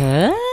Huh?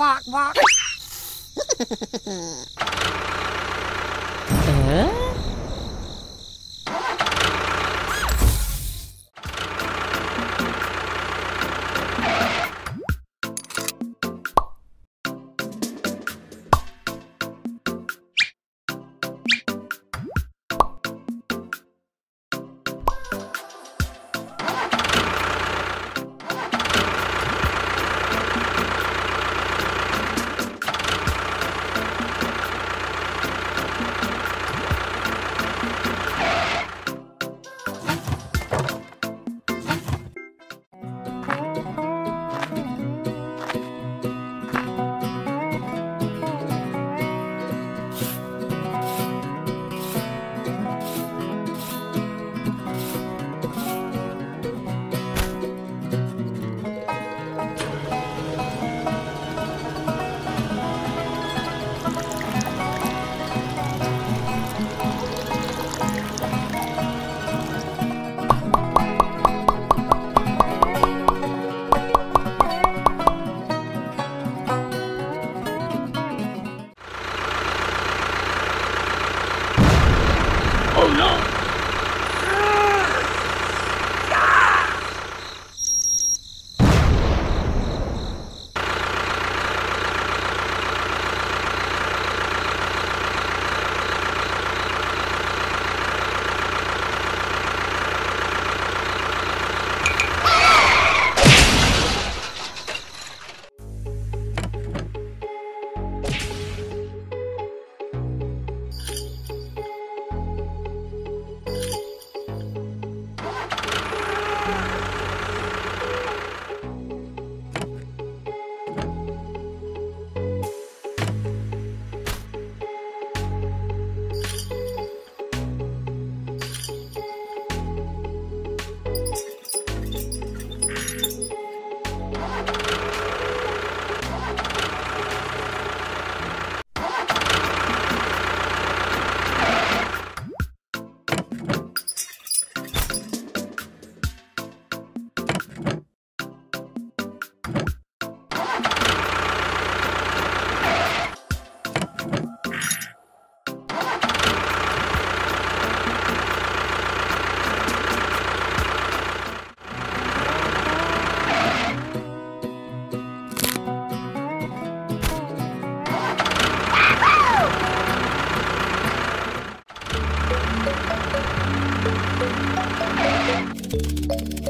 บอกบอก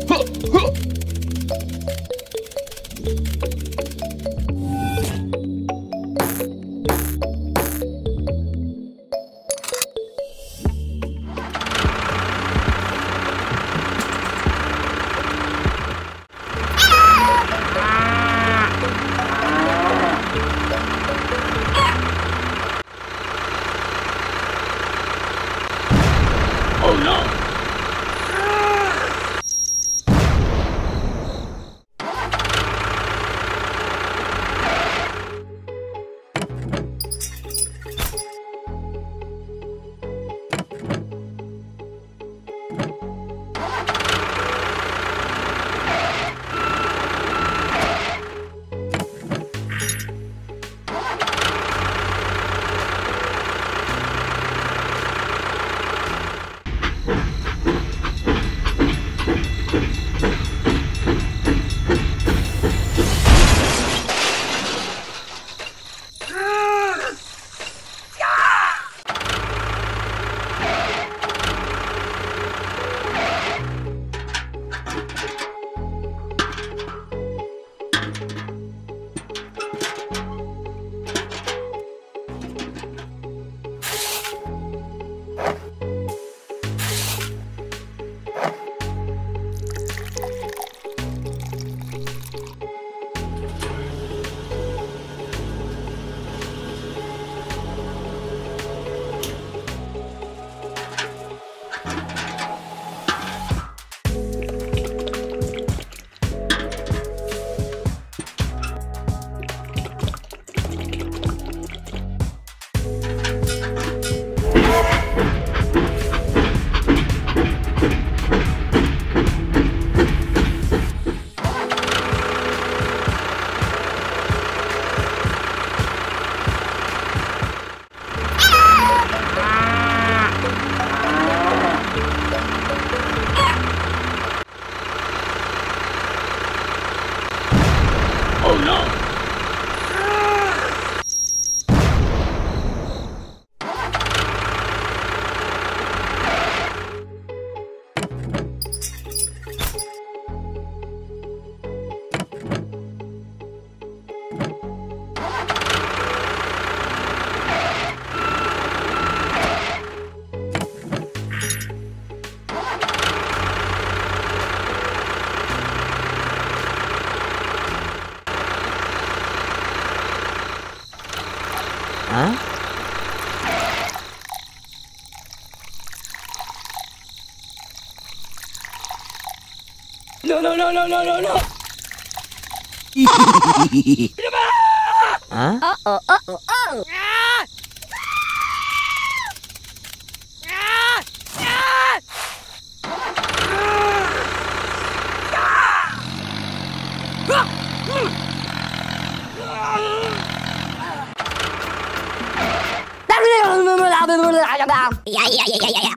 Huh. Hả? No, no, no, no, no, no, no. Hả? Uh oh, uh Yeah, yeah, yeah, yeah, yeah.